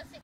así.